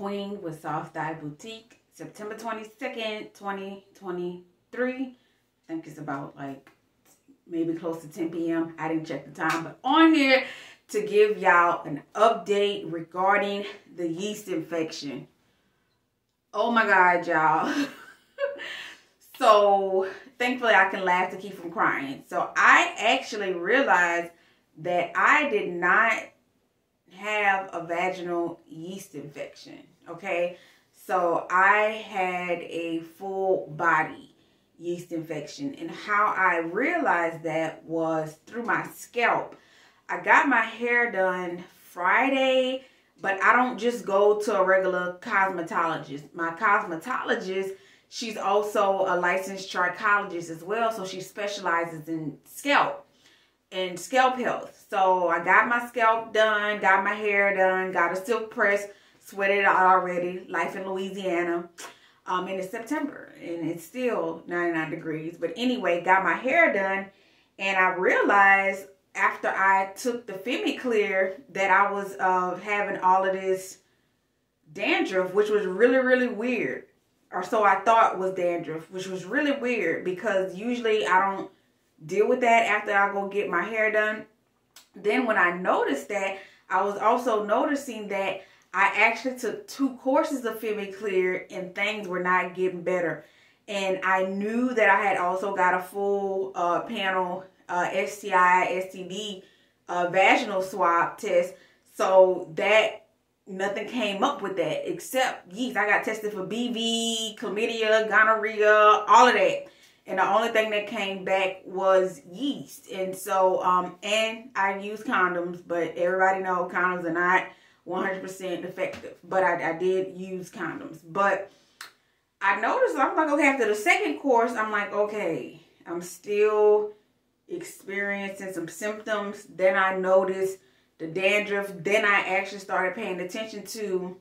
Queen with Soft Thigh Boutique, September 22nd, 2023. I think it's about like maybe close to 10 p.m. I didn't check the time, but on here to give y'all an update regarding the yeast infection. Oh my God, y'all. so thankfully I can laugh to keep from crying. So I actually realized that I did not have a vaginal yeast infection. Okay. So I had a full body yeast infection. And how I realized that was through my scalp. I got my hair done Friday, but I don't just go to a regular cosmetologist. My cosmetologist, she's also a licensed trichologist as well. So she specializes in scalp and scalp health. So I got my scalp done, got my hair done, got a silk press, sweated out already, life in Louisiana. Um, and it's September and it's still 99 degrees. But anyway, got my hair done and I realized after I took the Femiclear that I was uh, having all of this dandruff, which was really, really weird. Or so I thought was dandruff, which was really weird because usually I don't deal with that after I go get my hair done. Then when I noticed that, I was also noticing that I actually took two courses of Femiclear and things were not getting better. And I knew that I had also got a full uh, panel uh, STI, STD uh, vaginal swab test. So that nothing came up with that except yeast. I got tested for BV, chlamydia, gonorrhea, all of that and the only thing that came back was yeast. And so, um, and I use condoms, but everybody know condoms are not 100% effective. But I, I did use condoms. But I noticed, I'm like, okay, after the second course, I'm like, okay, I'm still experiencing some symptoms. Then I noticed the dandruff. Then I actually started paying attention to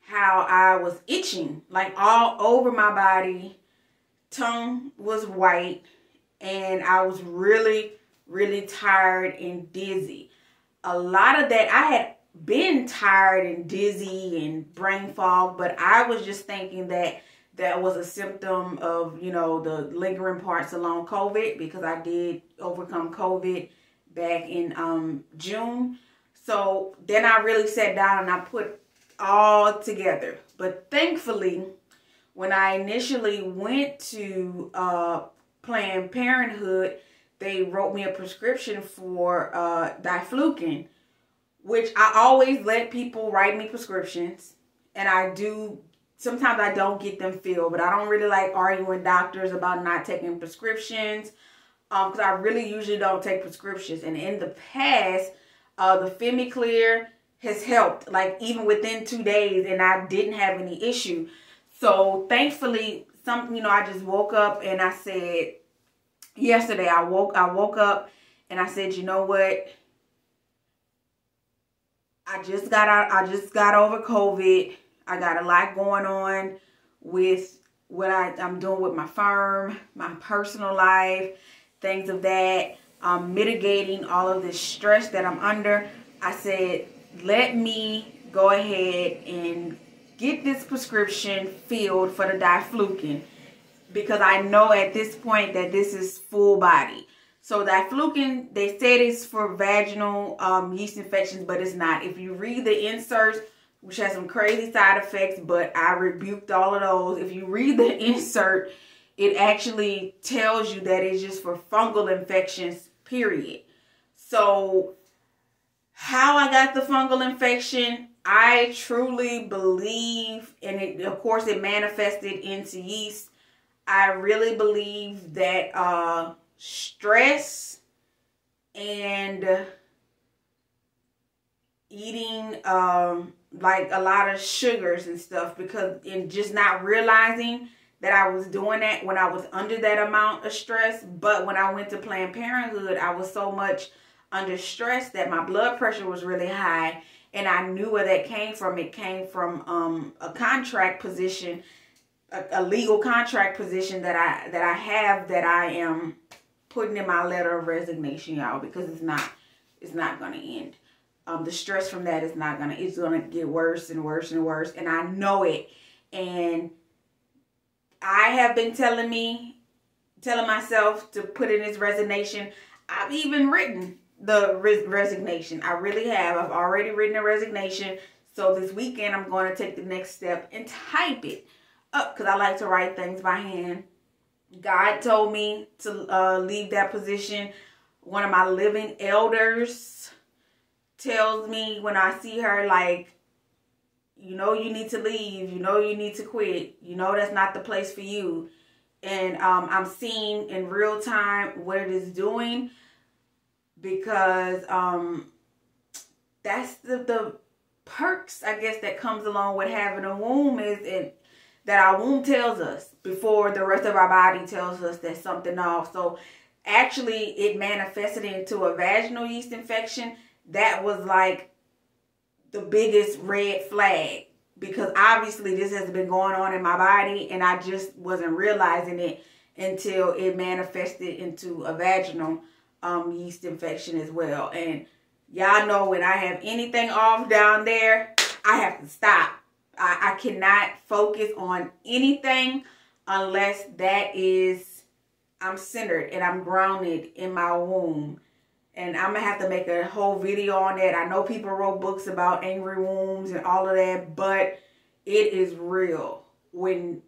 how I was itching, like all over my body tongue was white and I was really, really tired and dizzy. A lot of that, I had been tired and dizzy and brain fog, but I was just thinking that that was a symptom of, you know, the lingering parts along COVID because I did overcome COVID back in um, June. So then I really sat down and I put all together. But thankfully, when I initially went to uh, Planned Parenthood, they wrote me a prescription for uh, diflucan, which I always let people write me prescriptions. And I do, sometimes I don't get them filled, but I don't really like arguing doctors about not taking prescriptions because um, I really usually don't take prescriptions. And in the past, uh, the Femiclear has helped, like even within two days, and I didn't have any issue. So thankfully, something, you know, I just woke up and I said, yesterday I woke, I woke up and I said, you know what? I just got out, I just got over COVID. I got a lot going on with what I, I'm doing with my firm, my personal life, things of that. I'm mitigating all of this stress that I'm under. I said, let me go ahead and get this prescription filled for the diflucan because I know at this point that this is full body. So diflucan, they said it's for vaginal um, yeast infections, but it's not. If you read the inserts, which has some crazy side effects, but I rebuked all of those. If you read the insert, it actually tells you that it's just for fungal infections, period. So how I got the fungal infection, I truly believe, and it, of course it manifested into yeast. I really believe that uh, stress and eating um, like a lot of sugars and stuff because and just not realizing that I was doing that when I was under that amount of stress. But when I went to Planned Parenthood, I was so much under stress that my blood pressure was really high and I knew where that came from. It came from um, a contract position, a, a, legal contract position that I that I have that I am putting in my letter of resignation, y'all, because it's not it's not to end. um, the stress from that is not gonna it's gonna get worse and worse and worse and i know it and i have been telling me telling myself to put in this resignation i've even written the res- resignation. I really have. I've already written a resignation. So this weekend i'm going to take the next step and type it up because i like to write things by hand. God told me to uh, leave that position. One of my living elders tells me when I see her, like, you know, you need to leave, you know, you need to quit, you know, that's not the place for you. And um, I'm seeing in real time what it is doing because um, that's the, the perks, I guess, that comes along with having a womb is it that our womb tells us before the rest of our body tells us that something off. So actually it manifested into a vaginal yeast infection that was like the biggest red flag because obviously this has been going on in my body and I just wasn't realizing it until it manifested into a vaginal um, yeast infection as well. And y'all know when I have anything off down there, I have to stop. I, I cannot focus on anything unless that is I'm centered and I'm grounded in my womb and I'm gonna have to make a whole video on that. I know people wrote books about angry wombs and all of that, but it is real. When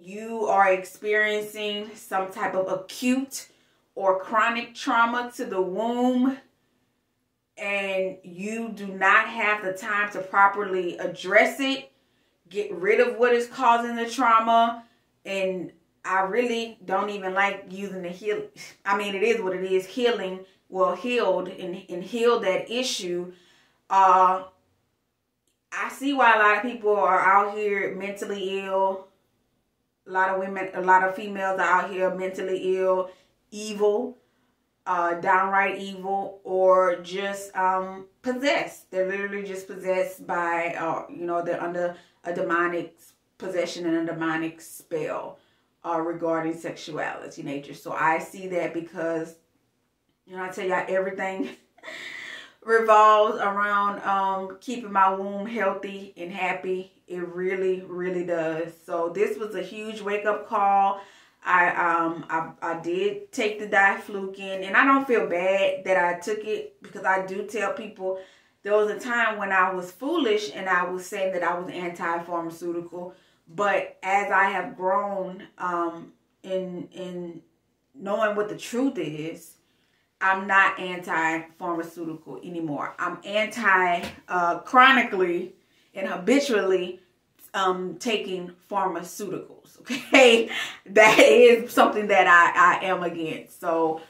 you are experiencing some type of acute or chronic trauma to the womb and you do not have the time to properly address it, get rid of what is causing the trauma, and I really don't even like using the heal. I mean, it is what it is, healing well healed and, and heal that issue uh i see why a lot of people are out here mentally ill a lot of women a lot of females are out here mentally ill evil uh downright evil or just um possessed they're literally just possessed by uh you know they're under a demonic possession and a demonic spell uh regarding sexuality nature so i see that because you know, I tell y'all everything revolves around um, keeping my womb healthy and happy. It really, really does. So this was a huge wake up call. I um I, I did take the diflucan and I don't feel bad that I took it because I do tell people there was a time when I was foolish and I was saying that I was anti-pharmaceutical but as I have grown um in in knowing what the truth is I'm not anti-pharmaceutical anymore. I'm anti uh, chronically and habitually um, taking pharmaceuticals. Okay, that is something that I, I am against. So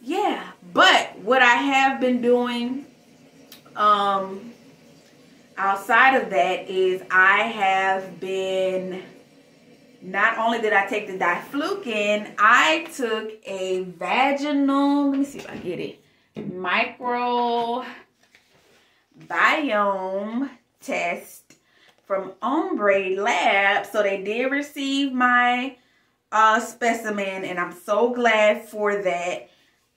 yeah, but what I have been doing um, outside of that is I have been not only did I take the diflucan, I took a vaginal, let me see if I get it, microbiome test from Ombre Lab. So they did receive my uh, specimen and I'm so glad for that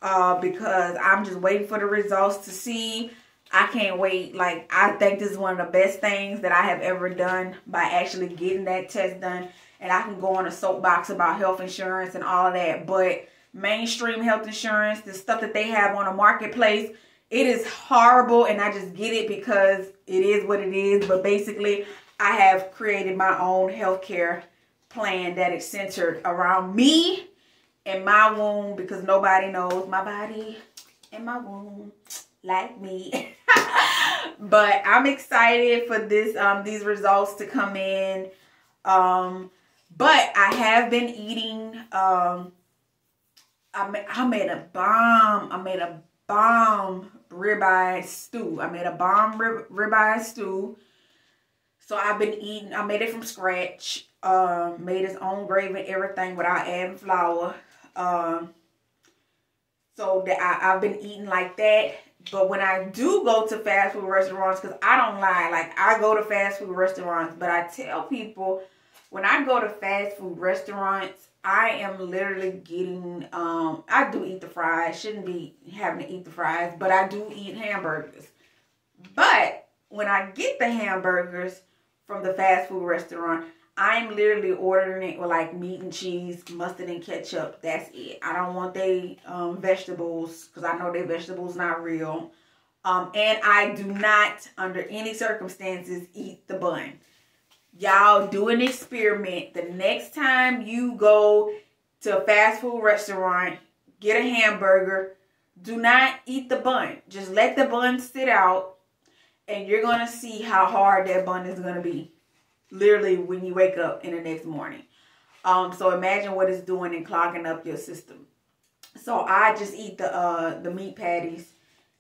uh, because I'm just waiting for the results to see. I can't wait. Like, I think this is one of the best things that I have ever done by actually getting that test done and I can go on a soapbox about health insurance and all of that. But mainstream health insurance, the stuff that they have on the marketplace, it is horrible. And I just get it because it is what it is. But basically, I have created my own healthcare plan that is centered around me and my womb because nobody knows my body and my womb like me. but I'm excited for this um these results to come in. Um but I have been eating, um, I, ma I made a bomb, I made a bomb ribeye stew. I made a bomb rib ribeye stew. So I've been eating, I made it from scratch. Um, made his own gravy and everything without adding flour. Um, so that I, I've been eating like that. But when I do go to fast food restaurants, because I don't lie, like I go to fast food restaurants, but I tell people when I go to fast food restaurants, I am literally getting, um, I do eat the fries. Shouldn't be having to eat the fries, but I do eat hamburgers. But when I get the hamburgers from the fast food restaurant, I'm literally ordering it with like meat and cheese, mustard and ketchup. That's it. I don't want they um, vegetables because I know their vegetables not real. Um, and I do not, under any circumstances, eat the bun. Y'all do an experiment. The next time you go to a fast food restaurant, get a hamburger, do not eat the bun. Just let the bun sit out and you're going to see how hard that bun is going to be literally when you wake up in the next morning. Um, so imagine what it's doing and clogging up your system. So I just eat the uh, the meat patties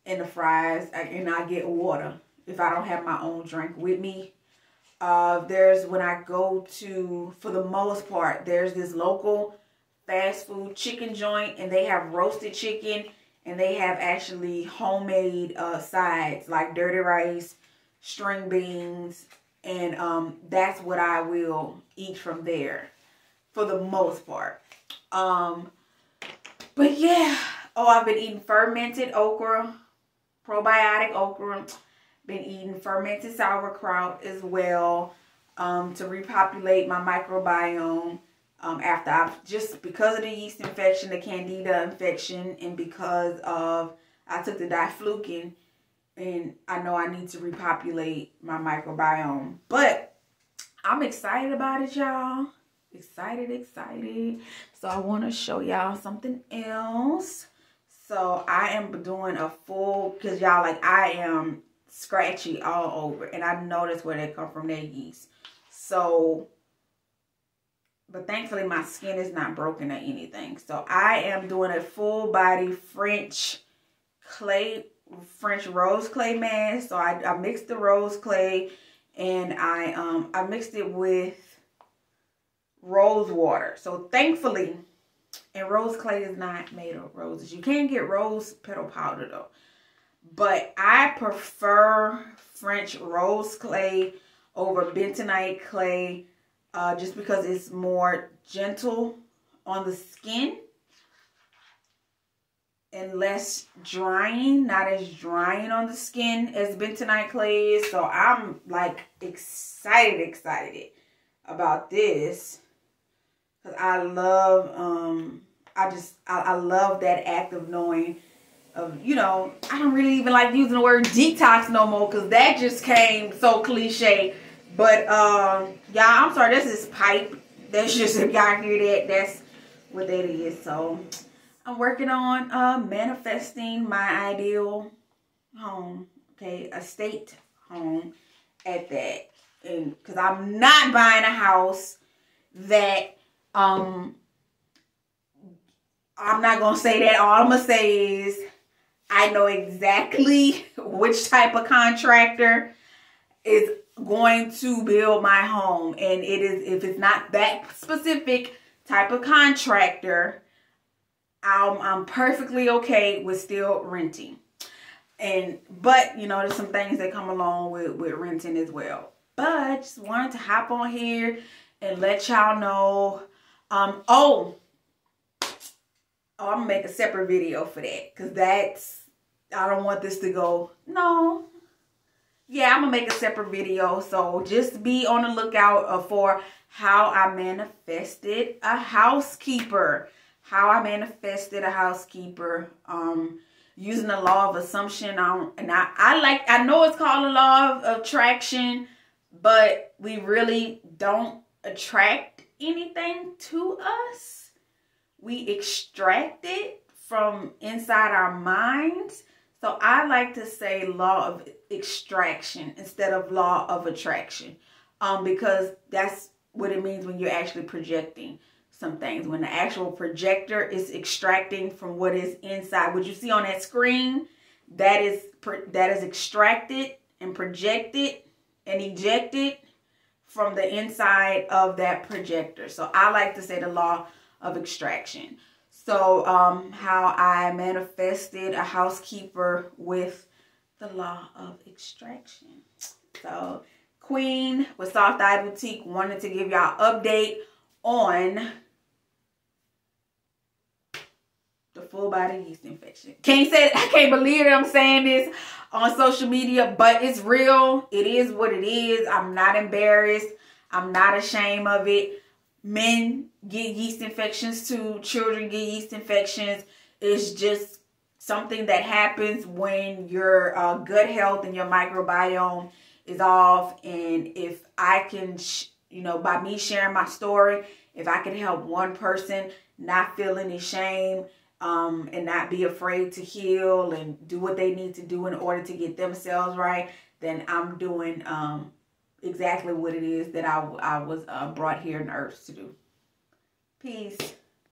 and the fries, and I get water if I don't have my own drink with me. Uh, there's when I go to, for the most part, there's this local fast food chicken joint, and they have roasted chicken, and they have actually homemade uh, sides like dirty rice, string beans, and um, that's what I will eat from there for the most part. Um, but yeah, oh, I've been eating fermented okra, probiotic okra, been eating fermented sauerkraut as well um, to repopulate my microbiome. Um, after I've just because of the yeast infection, the candida infection, and because of I took the diflucan and I know I need to repopulate my microbiome. But I'm excited about it, y'all. Excited, excited. So I want to show y'all something else. So I am doing a full, because y'all, like, I am scratchy all over. And I know that's where they come from, their yeast. So, but thankfully my skin is not broken or anything. So I am doing a full body French clay French rose clay mask. So I, I mixed the rose clay and I um I mixed it with rose water. So thankfully, and rose clay is not made of roses. You can get rose petal powder though. But I prefer French rose clay over bentonite clay uh, just because it's more gentle on the skin and less drying, not as drying on the skin as bentonite clay is. So I'm like excited, excited about this. Cause I love, um, I just, I, I love that act of knowing you know, I don't really even like using the word detox no more. Cause that just came so cliche. But, um, y'all, I'm sorry, this is pipe. That's just, if y'all hear that, that's what that is. So, I'm working on uh, manifesting my ideal home, okay, a state home at that. And because I'm not buying a house that um I'm not gonna say that. All I'm gonna say is I know exactly which type of contractor is going to build my home. And it is if it's not that specific type of contractor, I'm, I'm perfectly okay with still renting. And, but, you know, there's some things that come along with, with renting as well. But just wanted to hop on here and let y'all know. Um, oh, oh, I'm gonna make a separate video for that. Cause that's, I don't want this to go, no. Yeah, I'm gonna make a separate video. So just be on the lookout for how I manifested a housekeeper how I manifested a housekeeper, um, using the law of assumption. On, and I, I like, I know it's called a law of attraction, but we really don't attract anything to us. We extract it from inside our minds. So I like to say law of extraction instead of law of attraction um, because that's what it means when you're actually projecting some things. When the actual projector is extracting from what is inside, what you see on that screen, that is that is extracted and projected and ejected from the inside of that projector. So I like to say the law of extraction. So um, how I manifested a housekeeper with the law of extraction. So Queen with Soft Thigh Boutique wanted to give y'all update on the full body yeast infection. Can't say I can't believe that I'm saying this on social media, but it's real. It is what it is. I'm not embarrassed. I'm not ashamed of it. Men get yeast infections too. Children get yeast infections. It's just something that happens when your uh, gut health and your microbiome is off. And if I can, you know, by me sharing my story, if I can help one person not feel any shame um, and not be afraid to heal and do what they need to do in order to get themselves right, then I'm doing um, exactly what it is that I, I was uh, brought here on earth to do. Peace.